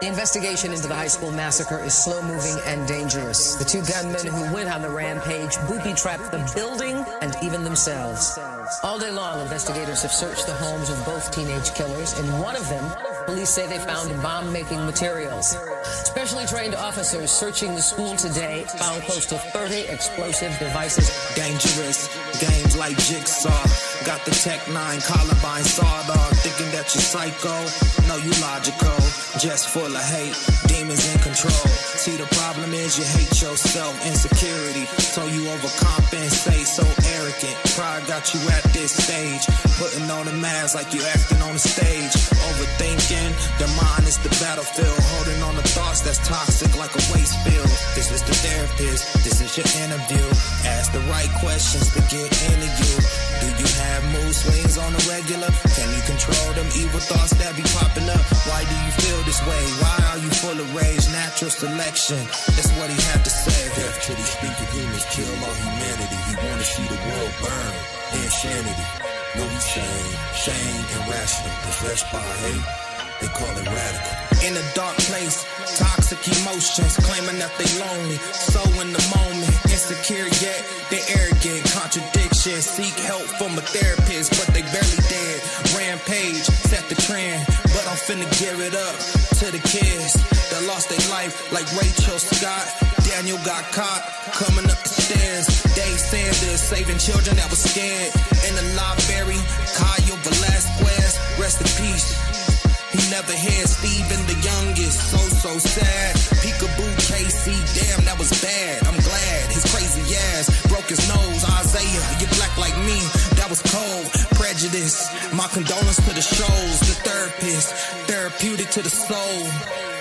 The investigation into the high school massacre is slow moving and dangerous. The two gunmen who went on the rampage booby trapped the building and even themselves. All day long, investigators have searched the homes of both teenage killers. In one of them, police say they found bomb making materials. Specially trained officers searching the school today found close to 30 explosive devices. Dangerous games like Jigsaw. Got the Tech 9 Columbine sawed off. Thinking that you're psycho. No, you logical. Just full of hate. Demons in control. See, the problem is you hate yourself. Insecurity. So you overcompensate. So arrogant. Pride got you at this stage. Putting on a mask like you acting on the stage. Overthinking. The mind is the battlefield. Holding on to thoughts that's toxic like a waste field. This is the therapist. This is your interview. Ask the right questions to get into you. Swings on a regular? Can you control them evil thoughts that be popping up? Why do you feel this way? Why are you full of rage? Natural selection. That's what he had to say. Death to these speaking humans kill all humanity. He wanna see the world burn. Insanity. No, he's shame. Shame and rational. Possessed by hate. They call it radical. In a dark place, toxic emotions, claiming that they lonely. So in the moment, insecure yet they arrogant. Contradiction, seek help from a therapist, but they barely dead. Rampage, set the trend, but I'm finna give it up to the kids that lost their life, like Rachel Scott. Daniel got caught coming up the stairs. Dave Sanders saving children that was scared. In the library, Kyle Velasquez, rest in peace. He never had Steven the youngest, so so sad. Cold. Prejudice, my condolence to the Shoels. The therapist, therapeutic to the soul.